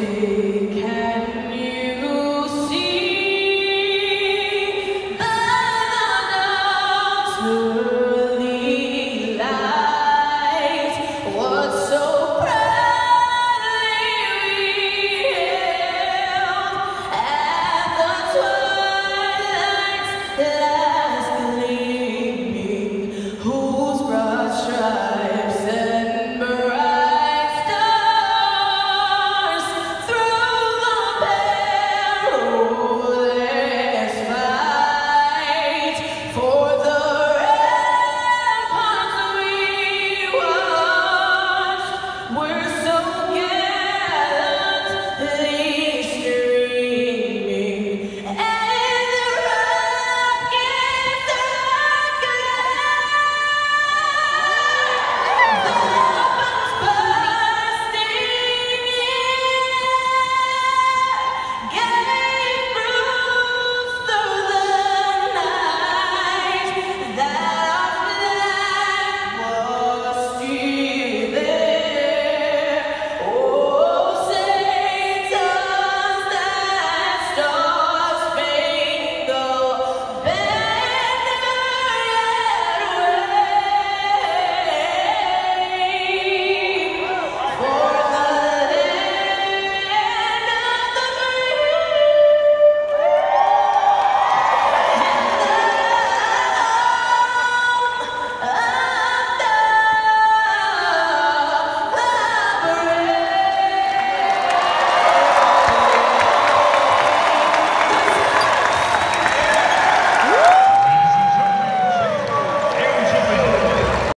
Amen.